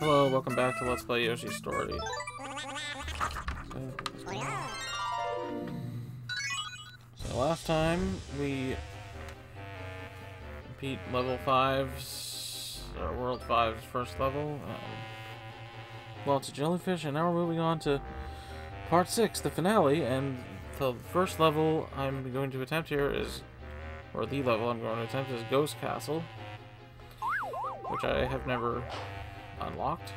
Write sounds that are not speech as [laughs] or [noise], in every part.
Hello, welcome back to Let's Play Yoshi's Story. So last time we beat level 5's, or World 5's first level. Um, well, it's a jellyfish, and now we're moving on to part 6, the finale, and the first level I'm going to attempt here is, or the level I'm going to attempt is Ghost Castle, which I have never unlocked.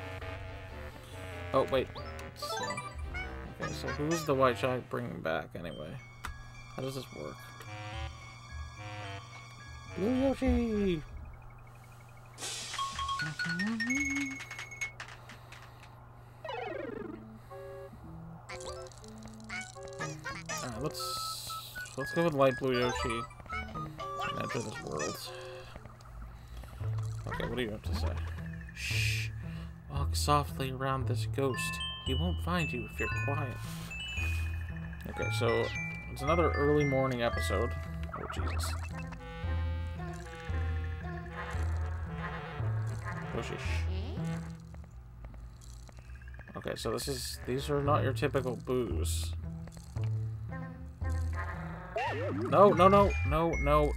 Oh, wait. So, okay, so who is the white shark bringing back, anyway? How does this work? Blue Yoshi! Alright, let's let's go with light blue Yoshi and enter this world. Okay, what do you have to say? Shh. Walk softly around this ghost. He won't find you if you're quiet. Okay, so it's another early morning episode. Oh Jesus. Okay, so this is these are not your typical boos. No, no, no, no, no.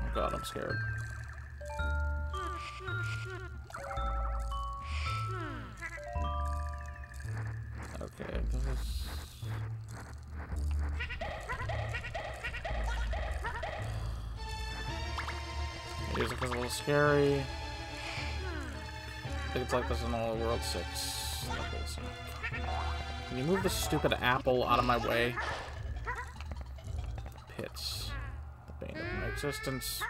Oh god, I'm scared. Scary. I think it's like this in all the World 6 levels. Can you move the stupid apple out of my way? Pits. The bane of my existence.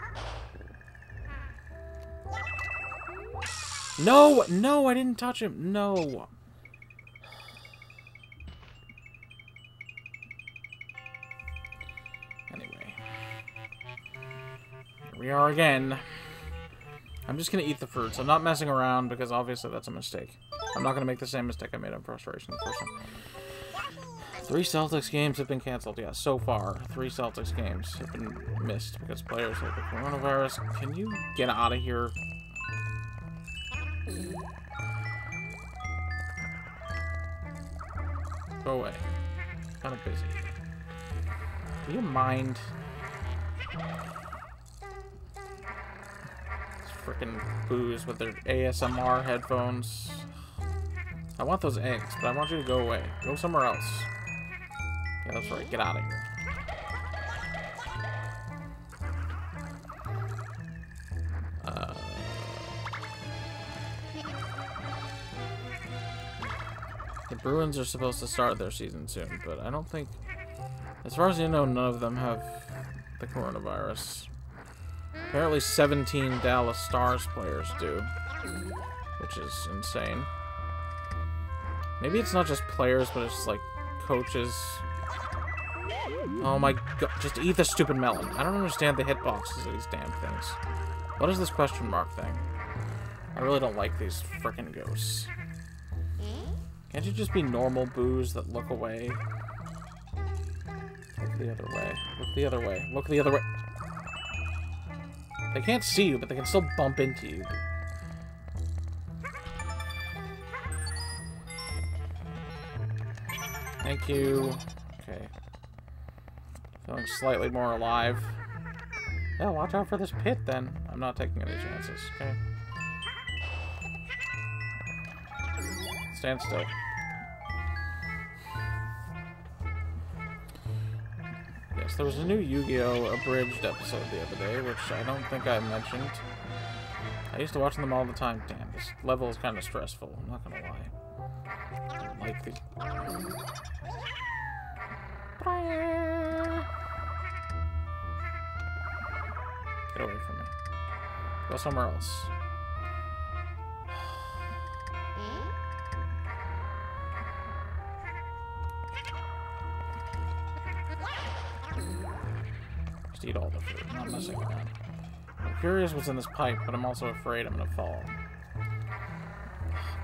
No! No, I didn't touch him! No! Anyway. Here we are again. I'm just gonna eat the fruits. I'm not messing around because obviously that's a mistake. I'm not gonna make the same mistake I made on Frustration the first. Three Celtics games have been canceled. Yeah, so far, three Celtics games have been missed because players have the coronavirus. Can you get out of here? Go away. Kind of busy. Do you mind? Freaking boos with their ASMR headphones. I want those eggs, but I want you to go away. Go somewhere else. Yeah, that's right. Get out of here. Uh, the Bruins are supposed to start their season soon, but I don't think... As far as you know, none of them have the coronavirus. Apparently 17 Dallas Stars players do, which is insane. Maybe it's not just players, but it's like coaches. Oh my god, just eat the stupid melon. I don't understand the hitboxes of these damn things. What is this question mark thing? I really don't like these frickin' ghosts. Can't you just be normal boos that look away? Look the other way. Look the other way. Look the other way. They can't see you, but they can still bump into you. Thank you. Okay. Feeling slightly more alive. Yeah, watch out for this pit, then. I'm not taking any chances, okay? Stand still. Yes, there was a new Yu-Gi-Oh! abridged episode the other day, which I don't think I mentioned. I used to watch them all the time. Damn, this level is kind of stressful. I'm not gonna lie. I like the... Get away from me. Go somewhere else. Eat all the food. I'm messing around. I'm curious what's in this pipe, but I'm also afraid I'm gonna fall.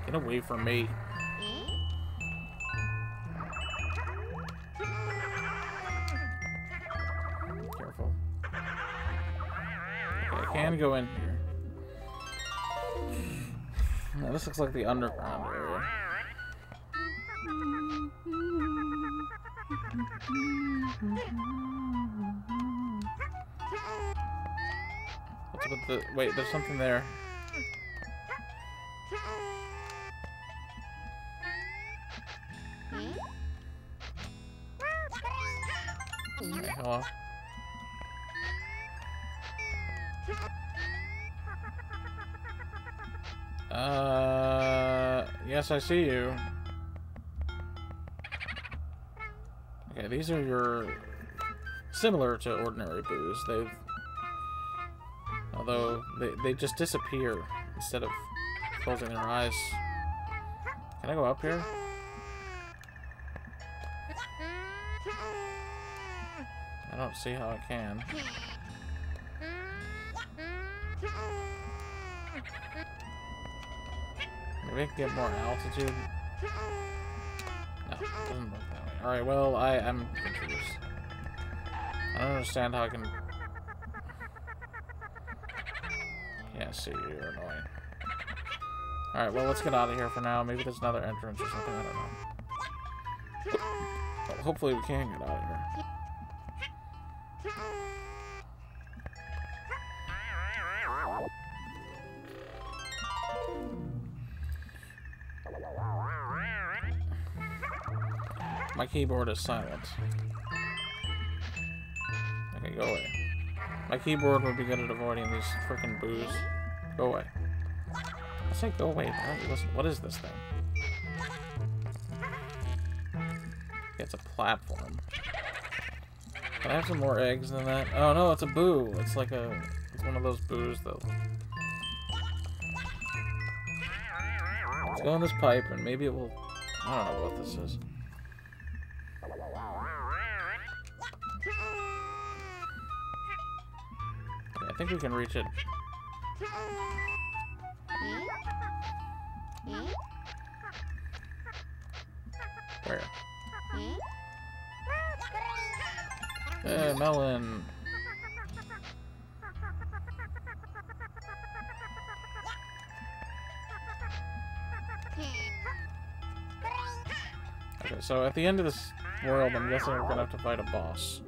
Get away from me. Careful. Okay, I can go in here. Now, this looks like the underground area. With the... Wait, there's something there. Hello. Uh, yes, I see you. Okay, these are your similar to ordinary boos. They've although they they just disappear instead of closing their eyes. Can I go up here? I don't see how I can. Maybe I can get more altitude. No, doesn't work that way. Alright, well, I, I'm confused. I don't understand how I can... Yeah, see, you're annoying. Alright, well, let's get out of here for now. Maybe there's another entrance or something, I don't know. Well, hopefully we can get out of here. My keyboard is silent. Okay, go away. My keyboard would be good at avoiding these freaking boos. Go away. I say go away, bro. Listen, what is this thing? It's a platform. Can I have some more eggs than that? Oh no, it's a boo. It's like a, it's one of those boos though. Let's go in this pipe and maybe it will, I don't know what this is. I think we can reach it. Where? Hey, melon. Okay, so at the end of this world, I'm guessing we're gonna have to fight a boss.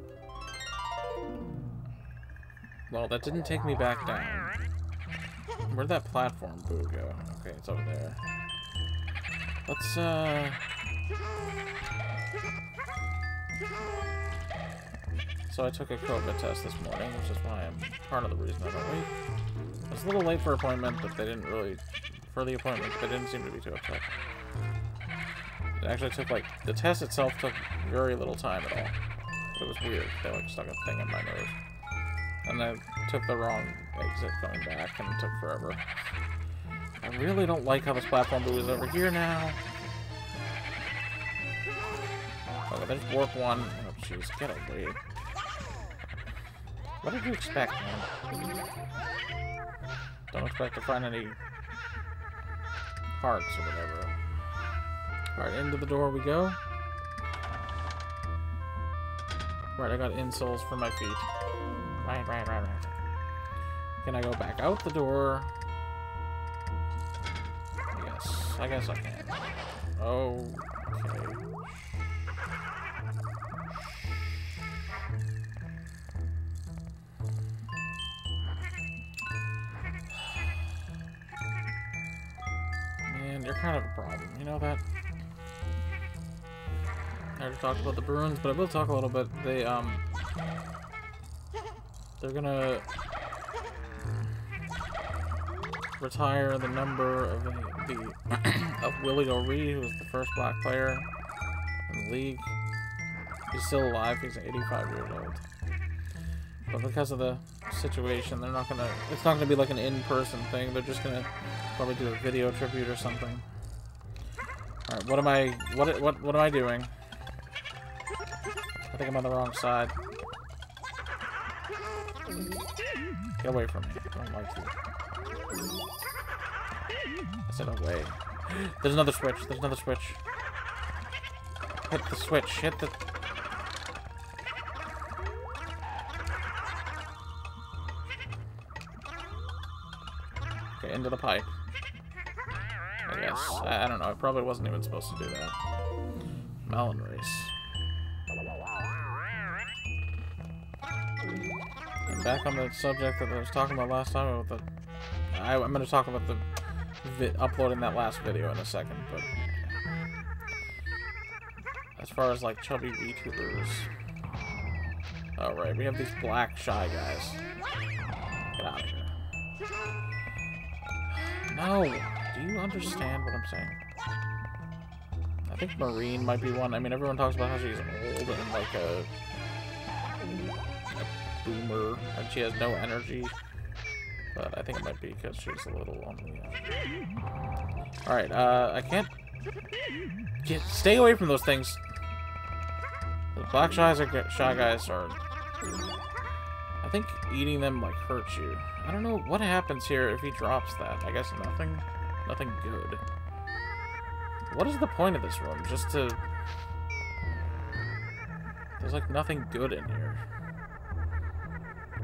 Well, that didn't take me back down. Where'd that platform boo go? Okay, it's over there. Let's, uh... So I took a COVID test this morning, which is why I'm part of the reason I don't wait. I was a little late for appointment, but they didn't really... For the appointment, they didn't seem to be too upset. It actually took, like... The test itself took very little time at all. But it was weird. They, like, stuck a thing in my nose. And I took the wrong exit going back, and it took forever. I really don't like how this platform boo is over here now. Oh, okay, there's warp one. Oh, jeez, get away. What did you expect, man? Don't expect to find any hearts or whatever. Alright, into the door we go. Right, I got insoles for my feet. Right, right, right, right. Can I go back out the door? Yes, I guess I can. Okay. Man, you're kind of a problem. You know that? I already talked about the Bruins, but I will talk a little bit. They, um... They're gonna... retire the number of the, the [coughs] of Willie O'Ree, who was the first black player in the league. He's still alive. He's 85 years old. But because of the situation, they're not gonna. It's not gonna be like an in-person thing. They're just gonna probably do a video tribute or something. All right. What am I? What? What? What am I doing? I think I'm on the wrong side. Get away from me. I don't like you. I said oh, away. There's another switch. There's another switch. Hit the switch. Hit the... Okay, into the pipe. I guess. I, I don't know. I probably wasn't even supposed to do that. Melon race. And back on the subject that I was talking about last time about the... I, I'm going to talk about the uploading that last video in a second, but... As far as, like, chubby VTubers... Oh, Alright, we have these black shy guys. Get out of here. No! Do you understand what I'm saying? I think Marine might be one. I mean, everyone talks about how she's old and like a, a boomer, and she has no energy. But I think it might be because she's a little on the... Uh... Alright, uh, I can't... Get, stay away from those things! The black shy, guys are... I think eating them, like, hurts you. I don't know what happens here if he drops that. I guess nothing? Nothing good. What is the point of this room? Just to... There's, like, nothing good in here.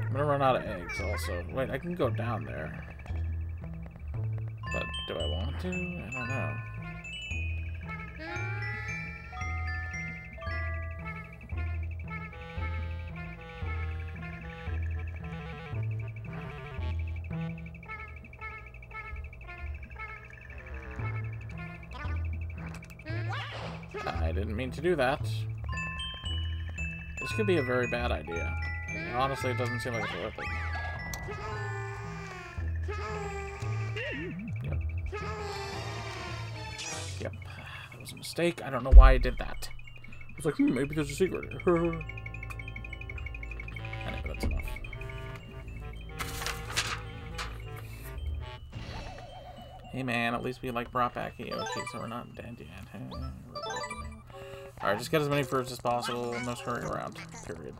I'm gonna run out of eggs, also. Wait, I can go down there. But do I want to? I don't know. I didn't mean to do that. This could be a very bad idea. Honestly, it doesn't seem like it's worth it. Yep. Yep. That was a mistake. I don't know why I did that. I was like, hmm, maybe there's a secret. [laughs] anyway, that's enough. Hey man, at least we like brought back Yoshi, so we're not dead yet. Alright, just get as many fruits as possible, no scurrying around. Period.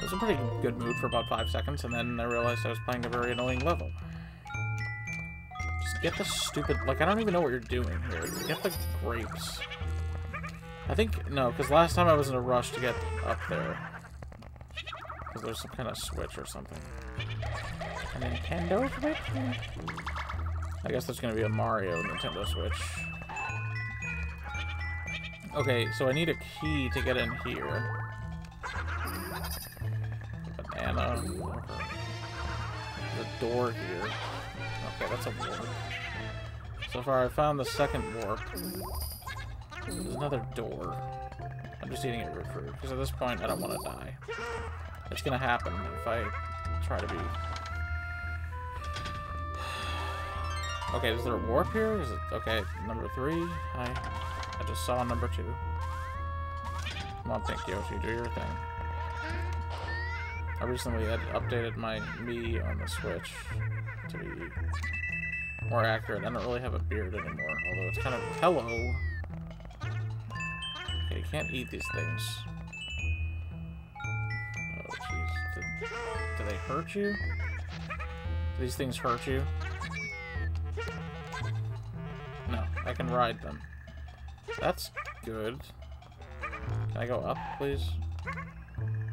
It was a pretty good mood for about five seconds, and then I realized I was playing a very annoying level. Just get the stupid... Like, I don't even know what you're doing here. Get the grapes. I think... No, because last time I was in a rush to get up there. Because there's some kind of switch or something. A Nintendo Switch? I guess there's going to be a Mario Nintendo Switch. Okay, so I need a key to get in here. Banana. A door here. Okay, that's a warp. So far, I found the second warp. There's another door. I'm just eating it root fruit, because at this point, I don't want to die. It's gonna happen if I try to be [sighs] Okay, is there a warp here? Is it okay? Number three. I I just saw number two. Come on, Pink Yoshi, do your thing. I recently had updated my Mii on the Switch to be more accurate. I don't really have a beard anymore, although it's kind of hello. Okay, you can't eat these things. Oh, jeez. Do they hurt you? Do these things hurt you? No, I can ride them. That's good. Can I go up, please?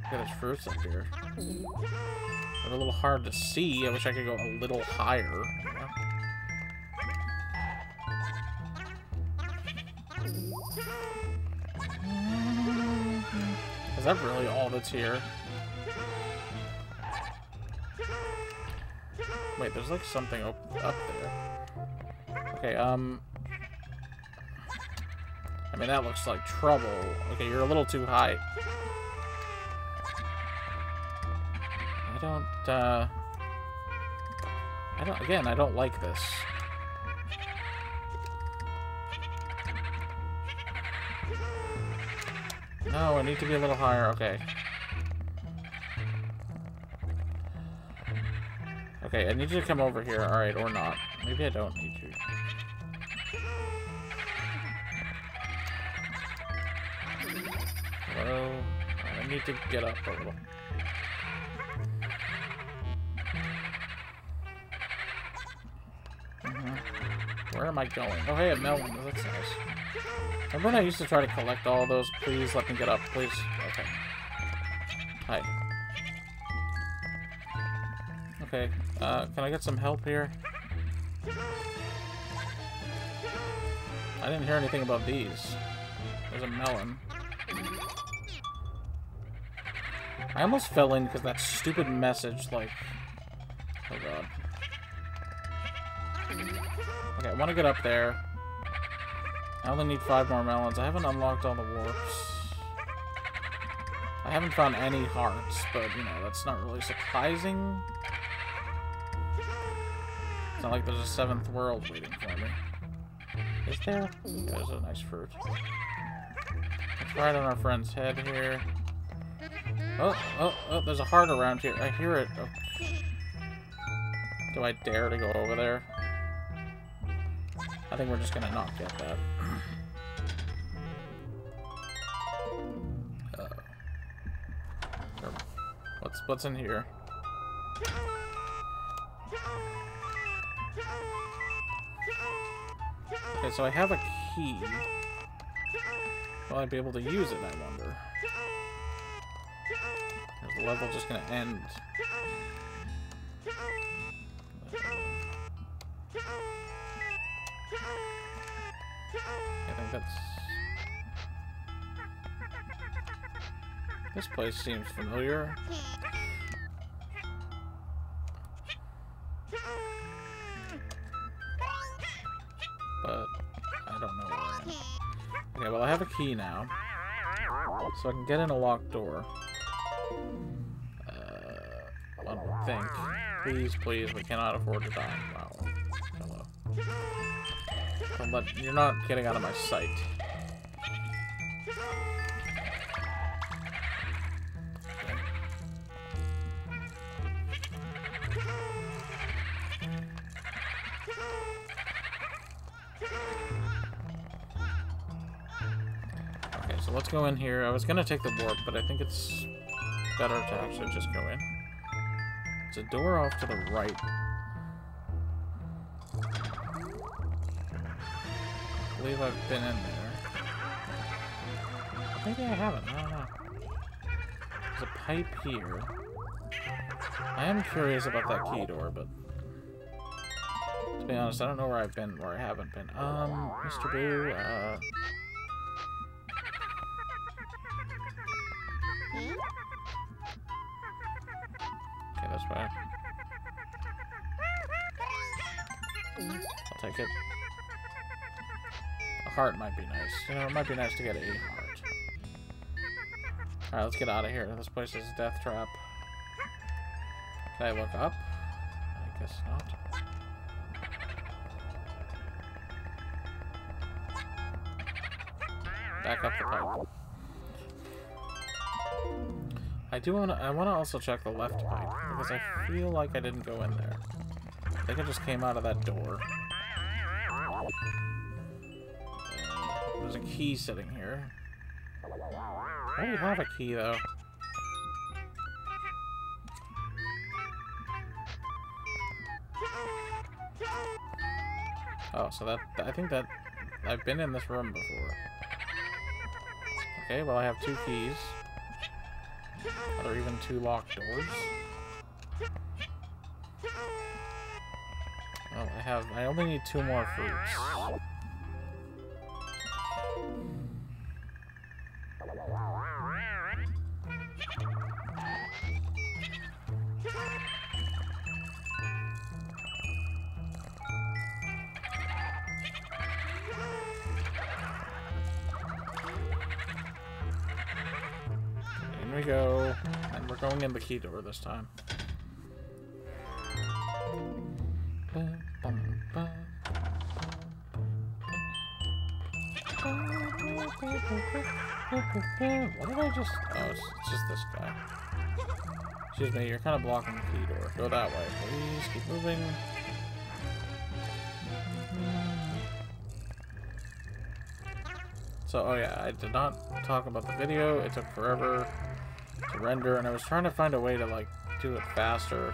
At there's fruits up here. They're a little hard to see. I wish I could go a little higher. Is that really all that's here? Wait, there's like something up, up there. Okay, um... I mean, that looks like trouble. Okay, you're a little too high. I don't, uh... I don't, again, I don't like this. No, I need to be a little higher. Okay. Okay, I need you to come over here. Alright, or not. Maybe I don't need you. Need to get up a little. -hmm. Where am I going? Oh, hey, a melon. That's nice. Remember when I used to try to collect all those? Please let me get up, please. Okay. Hi. Okay, uh, can I get some help here? I didn't hear anything about these. There's a melon. I almost fell in because that stupid message, like... Oh god. Okay, I want to get up there. I only need five more melons. I haven't unlocked all the warps. I haven't found any hearts, but, you know, that's not really surprising. It's not like there's a seventh world waiting for me. Is there? There's a nice fruit. Let's ride on our friend's head here. Oh, oh, oh, there's a heart around here. I hear it. Oh. Do I dare to go over there? I think we're just gonna not get that. [clears throat] Uh, what's what's in here? Okay, so I have a key. Will I be able to use it, I wonder? The level just gonna end? I think that's... This place seems familiar. But I don't know. Okay, well I have a key now. So I can get in a locked door. Think. Please, please, we cannot afford to die. Wow. Hello. You're not getting out of my sight. Okay, so let's go in here. I was gonna take the warp, but I think it's better to actually just go in. It's a door off to the right. I believe I've been in there. Maybe I haven't. I don't know. There's a pipe here. I am curious about that key door, but to be honest, I don't know where I've been, where I haven't been. Um, Mr. Boo, uh... That's better. I'll take it. A heart might be nice. You know, it might be nice to get a heart. Alright, let's get out of here. This place is a death trap. Can I look up? I guess not. Back up the pipe. I do want to. I want to also check the left pipe because I feel like I didn't go in there. I think I just came out of that door. Uh, there's a key sitting here. I already have a key though. Oh, so that I think that I've been in this room before. Okay, well I have two keys. Are there even two locked doors? Oh, I have... I only need two more fruits. We go. And we're going in the key door this time. What did I just... Oh, it's, just this guy. Excuse me, you're kind of blocking the key door. Go that way, please. Keep moving. So, oh yeah, I did not talk about the video. It took forever to render, and I was trying to find a way to, like, do it faster.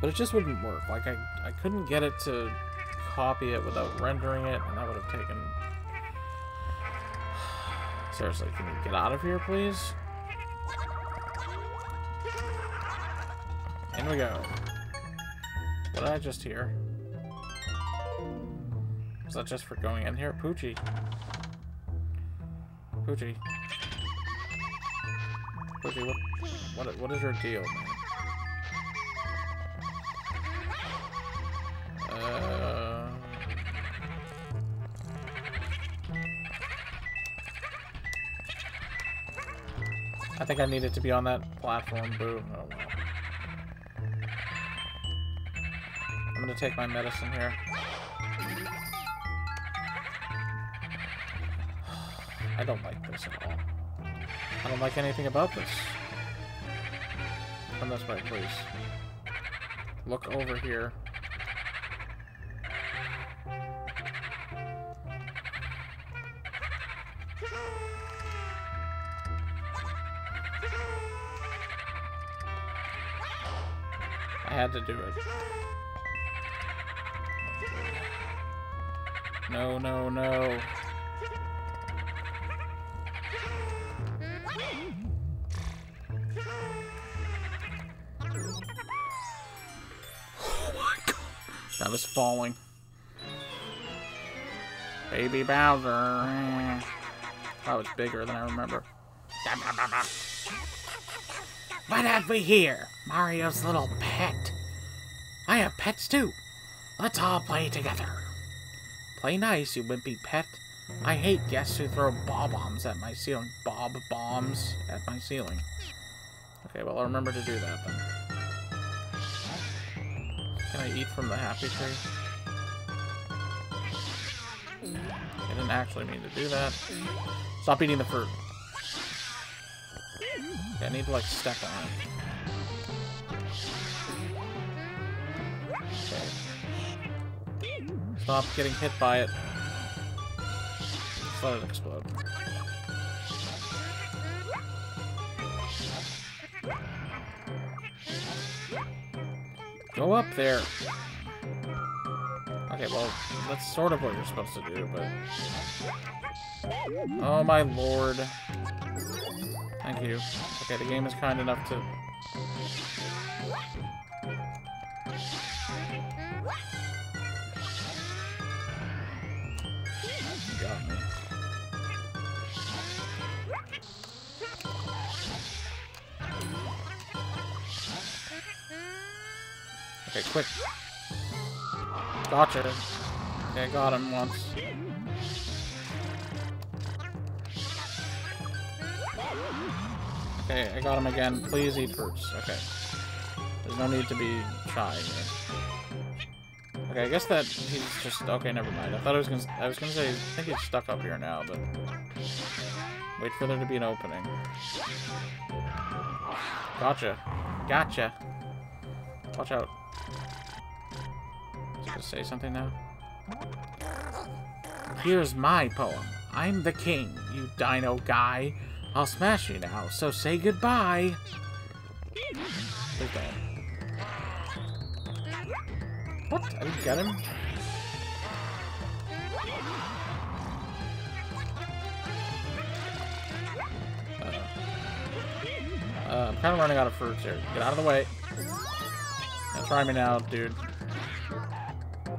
But it just wouldn't work. Like, I, I couldn't get it to copy it without rendering it, and that would have taken... [sighs] Seriously, can you get out of here, please? In we go. What did I just hear? Was that just for going in here? Poochy. Poochy. Poochy, what, what, what is her deal? Uh... I think I needed it to be on that platform, boo. Oh well. I'm gonna take my medicine here. [sighs] I don't like this at all. Don't like anything about this. Come this way, please. Look over here. I had to do it. No, no, no. That was falling. Baby Bowser. That was bigger than I remember. What have we here? Mario's little pet. I have pets too. Let's all play together. Play nice, you wimpy pet. I hate guests who throw bob-bombs at my ceiling. Bob bombs at my ceiling. Okay, well, I'll remember to do that then. Can I eat from the happy tree? I didn't actually mean to do that. Stop eating the fruit. Okay, I need to, like, step on it. Okay. Stop getting hit by it. Let it explode. Go up there. Okay, well, that's sort of what you're supposed to do, but... Oh my lord. Thank you. Okay, the game is kind enough to... Gotcha. Okay, I got him once. Okay, I got him again. Please eat fruits. Okay. There's no need to be shy here. Okay, I guess that he's just okay. Never mind. I thought I was gonna. I was gonna say. I think he's stuck up here now, but wait for there to be an opening. Gotcha. Gotcha. Watch out. Gonna say something now? Here's my poem. I'm the king, you dino guy. I'll smash you now, so say goodbye. Don't. What? I didn't get him? Uh, uh, I'm kind of running out of fruits here. Get out of the way. Now try me now, dude.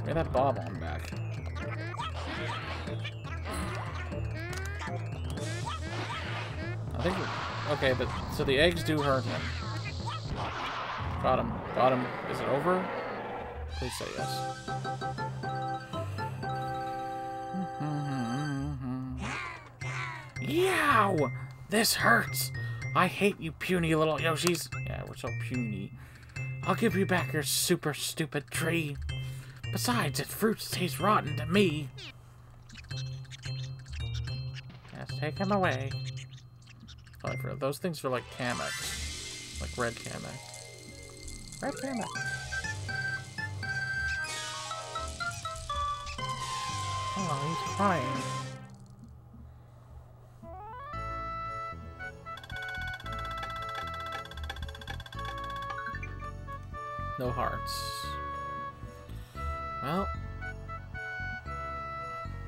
Me that oh, bob on back. I think... Okay, but... So the eggs do hurt him. Got him. Got him. Is it over? Please say yes. [laughs] Yow! This hurts! I hate you puny little Yoshis. Yeah, we're so puny. I'll give you back your super stupid tree. Besides, its fruits taste rotten to me. Let's take him away. Oh, those things are like Kamek. Like red Kamek. Red Kamek. Oh, he's crying. No hearts. Well,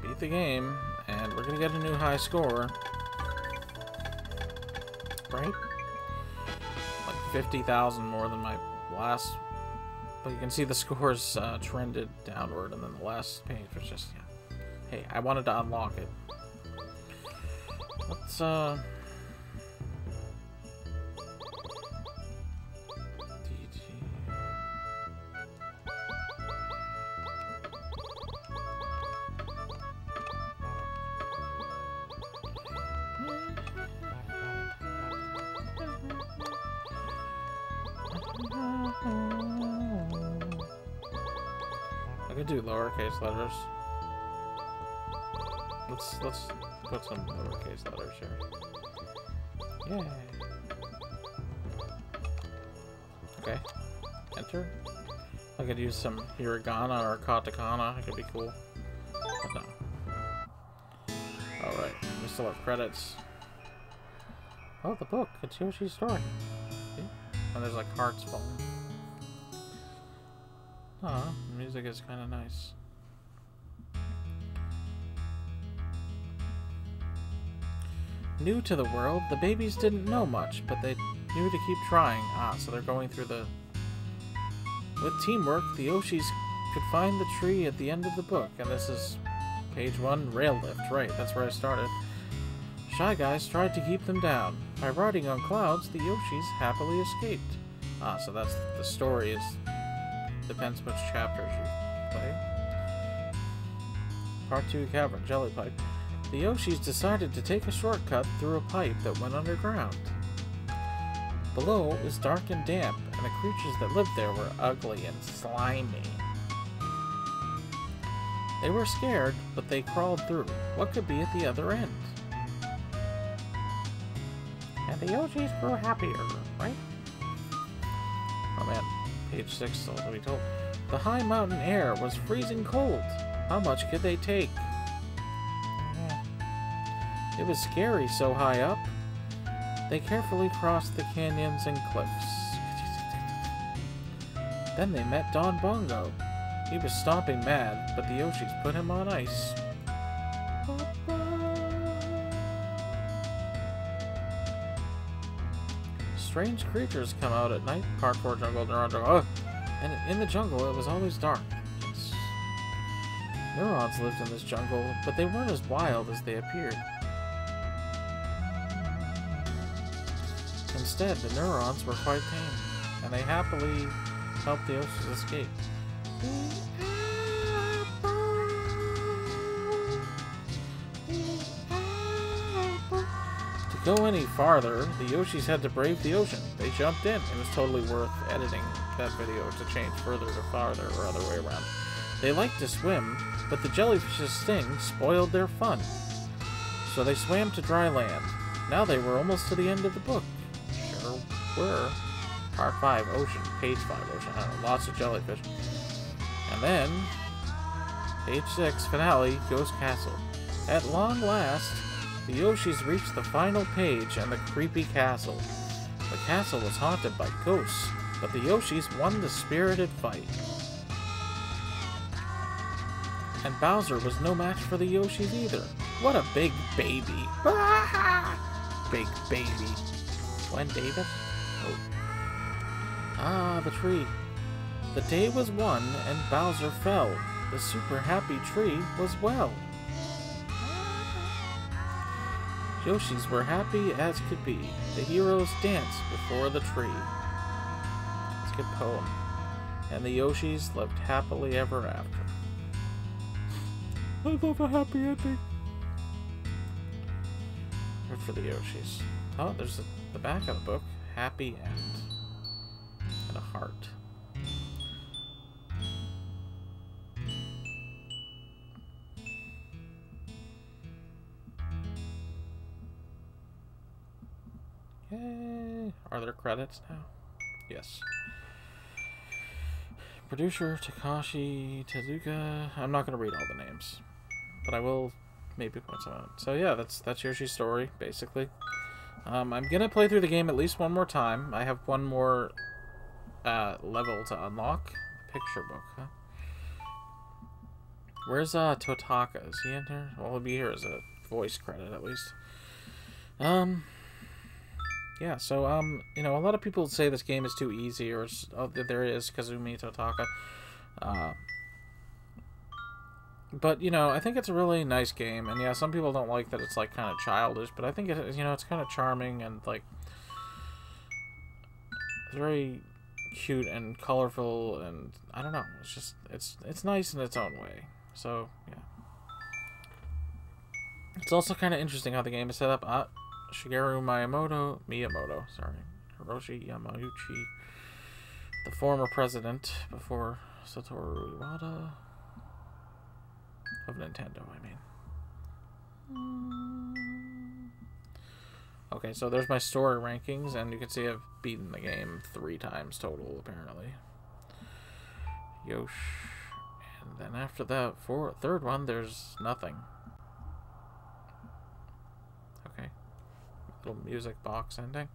beat the game, and we're gonna get a new high score. Right? Like 50,000 more than my last But you can see the scores uh, trended downward, and then the last page was just, yeah. Hey, I wanted to unlock it. Let's, uh... do lowercase letters. Let's let's put some lowercase letters here. Yeah. Okay. Enter. I could use some hiragana or katakana. It could be cool. But no. Alright. We still have credits. Oh, the book. It's Yoshi's story. See? And there's like hearts falling. Aw, music is kind of nice. New to the world, the babies didn't know much, but they knew to keep trying. Ah, so they're going through the... With teamwork, the Yoshis could find the tree at the end of the book, and this is page one, rail lift. Right, that's where I started. Shy Guys tried to keep them down. By riding on clouds, the Yoshis happily escaped. Ah, so that's the story is Depends which chapters you play. Part 2 Cavern, Jelly Pipe. The Yoshis decided to take a shortcut through a pipe that went underground. Below was dark and damp, and the creatures that lived there were ugly and slimy. They were scared, but they crawled through. What could be at the other end? And the Yoshis grew happier, Page 6 still to be told. The high mountain air was freezing cold. How much could they take? It was scary so high up. They carefully crossed the canyons and cliffs. Then they met Don Bongo. He was stomping mad, but the Yoshis put him on ice. Strange creatures come out at night. Parkour 4 jungle, neuron jungle. Oh. And in the jungle, it was always dark. Yes. Neurons lived in this jungle, but they weren't as wild as they appeared. Instead, the neurons were quite tame, and they happily helped the Yoshis escape. Go any farther, the Yoshis had to brave the ocean. They jumped in. It was totally worth editing that video to change further to farther or other way around. They liked to swim, but the jellyfish's sting spoiled their fun. So they swam to dry land. Now they were almost to the end of the book. Sure were. Part 5, Ocean. Page 5, Ocean. I don't know, lots of jellyfish. And then, page 6, Finale, Ghost Castle. At long last, the Yoshis reached the final page and the creepy castle. The castle was haunted by ghosts, but the Yoshis won the spirited fight. And Bowser was no match for the Yoshis either. What a big baby. [laughs] big baby. Glenn Davis? Oh. Ah, the tree. The day was won and Bowser fell. The super happy tree was well. Yoshis were happy as could be. The heroes danced before the tree. It's a good poem. And the Yoshis lived happily ever after. I love a happy ending. Good for the Yoshis. Oh, there's the, the back of the book. Happy end. And a heart. Are there credits now? Yes. Producer Takashi Tezuka. I'm not going to read all the names, but I will maybe point some out. So yeah, that's that's Yoshi's story basically. Um, I'm gonna play through the game at least one more time. I have one more uh, level to unlock. Picture book, huh? Where's uh Totaka? Is he in here? Well, he'll be here as a voice credit at least. Um, yeah, so, um, you know, a lot of people say this game is too easy, or oh, there is Kazumi Totaka. Uh, but, you know, I think it's a really nice game, and yeah, some people don't like that it's, like, kind of childish, but I think, it, you know, it's kind of charming and, like, very cute and colorful, and I don't know, it's just, it's, it's nice in its own way. So, yeah. It's also kind of interesting how the game is set up. Uh, Shigeru Miyamoto, Miyamoto, sorry, Hiroshi Yamauchi, the former president before Satoru Iwata of Nintendo, I mean. Okay, so there's my story rankings, and you can see I've beaten the game three times total, apparently. Yosh. And then after that, for third one, there's nothing. Little music box ending.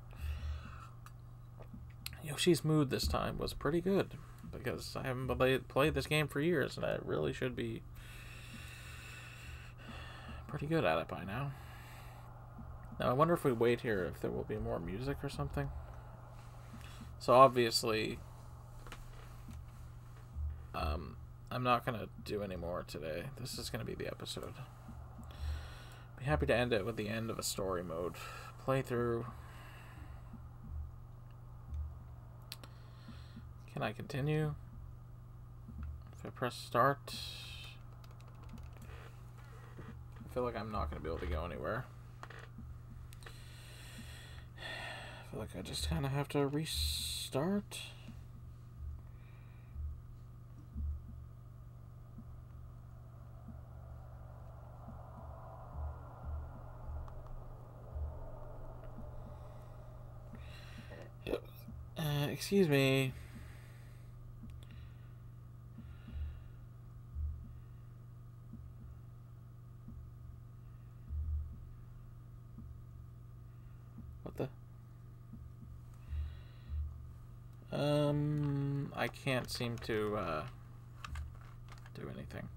Yoshi's Mood this time was pretty good because I haven't played this game for years and I really should be pretty good at it by now. Now I wonder if we wait here if there will be more music or something. So obviously um, I'm not going to do any more today. This is going to be the episode. Be happy to end it with the end of a story mode playthrough. Can I continue? If I press start, I feel like I'm not going to be able to go anywhere. I feel like I just kind of have to restart. Excuse me. What the? Um, I can't seem to, uh, do anything.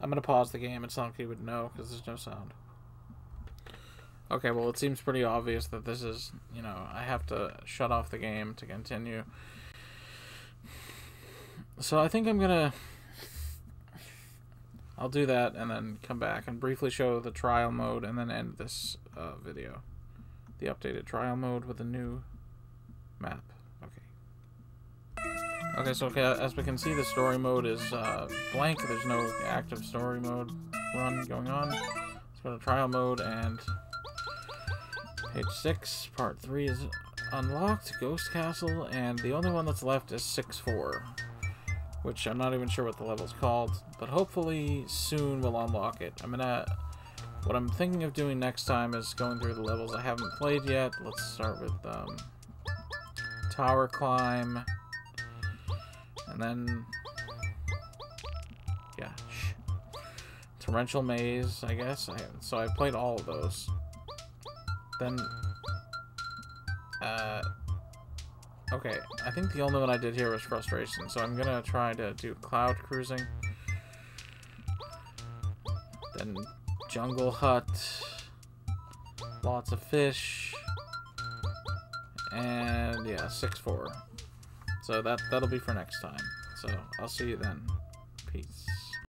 I'm gonna pause the game. It's not like you would know because there's no sound. Okay, well, it seems pretty obvious that this is, you know, I have to shut off the game to continue. So I think I'm gonna... I'll do that and then come back and briefly show the trial mode and then end this uh, video. The updated trial mode with a new map. Okay. Okay, so okay, as we can see, the story mode is uh, blank. There's no active story mode run going on. Let's go to trial mode and Page 6, part 3 is unlocked, Ghost Castle, and the only one that's left is 6-4. Which I'm not even sure what the level's called, but hopefully soon we'll unlock it. I'm gonna... What I'm thinking of doing next time is going through the levels I haven't played yet. Let's start with um, Tower Climb, and then... Yeah, Torrential Maze, I guess. I, so I played all of those then... Uh, okay, I think the only one I did here was Frustration, so I'm gonna try to do Cloud Cruising. Then Jungle Hut. Lots O'Fish. And yeah, 6-4. So that, that'll be for next time. So I'll see you then. Peace.